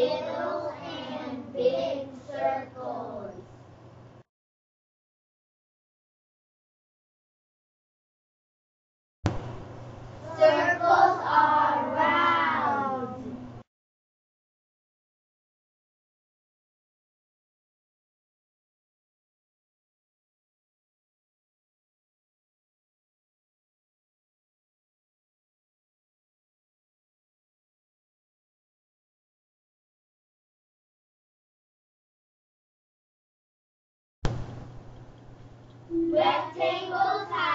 Pedro. Rectangles have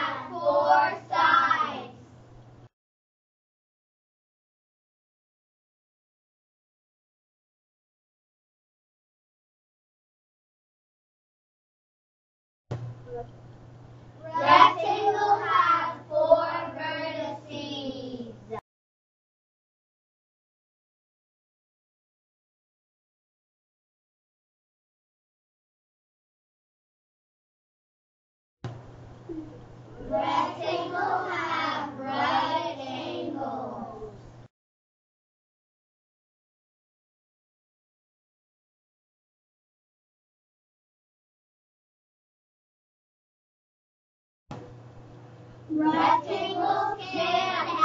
Rectangles have right angles. Rectangles can